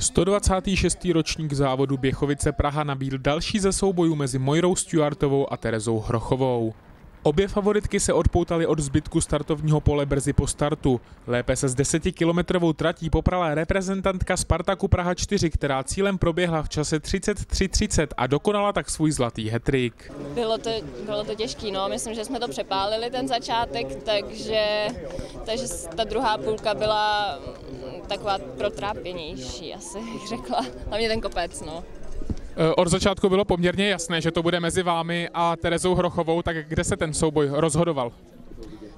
126. ročník závodu Běchovice Praha nabídl další ze soubojů mezi Mojrou Stuartovou a Terezou Hrochovou. Obě favoritky se odpoutaly od zbytku startovního pole brzy po startu. Lépe se s desetikilometrovou tratí poprala reprezentantka Spartaku Praha 4, která cílem proběhla v čase 33.30 a dokonala tak svůj zlatý hetrik. Bylo to, bylo to těžké, no. myslím, že jsme to přepálili ten začátek, takže, takže ta druhá půlka byla taková protrápěnější, asi řekla. Hlavně ten kopec, no. Eh, od začátku bylo poměrně jasné, že to bude mezi vámi a Terezou Hrochovou, tak kde se ten souboj rozhodoval?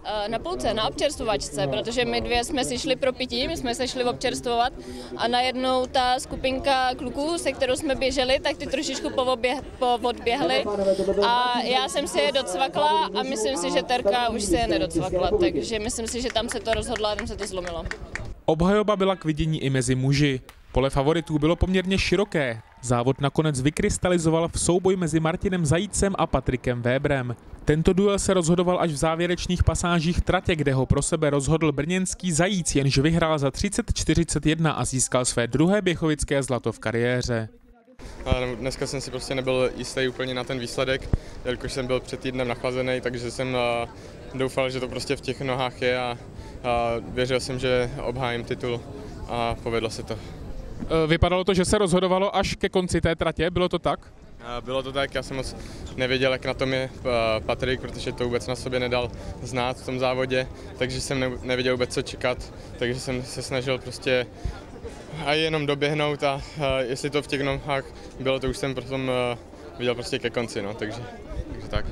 Eh, na půlce, na občerstvovačce, protože my dvě jsme si šli pro pití, my jsme se šli občerstvovat a najednou ta skupinka kluků, se kterou jsme běželi, tak ty trošičku poodběhly a já jsem si je docvakla a myslím si, že Terka už se je nedocvakla, takže myslím si, že tam se to rozhodlo a tam se to zlomilo. Obhajoba byla k vidění i mezi muži. Pole favoritů bylo poměrně široké. Závod nakonec vykrystalizoval v souboj mezi Martinem Zajícem a Patrikem Vébrem. Tento duel se rozhodoval až v závěrečných pasážích tratě, kde ho pro sebe rozhodl brněnský Zajíc, jenž vyhrál za 30-41 a získal své druhé běchovické zlato v kariéře. Dneska jsem si prostě nebyl jistý úplně na ten výsledek, jelikož jsem byl před týdnem nachlazený, takže jsem doufal, že to prostě v těch nohách je a věřil jsem, že obhájím titul a povedlo se to. E, vypadalo to, že se rozhodovalo až ke konci té tratě, bylo to tak? Bylo to tak, já jsem moc nevěděl, jak na tom je Patrik, protože to vůbec na sobě nedal znát v tom závodě, takže jsem nevěděl vůbec, co čekat, takže jsem se snažil prostě a jenom doběhnout a, a jestli to v těch nohách bylo, to už jsem potom viděl prostě ke konci, no, takže, takže tak.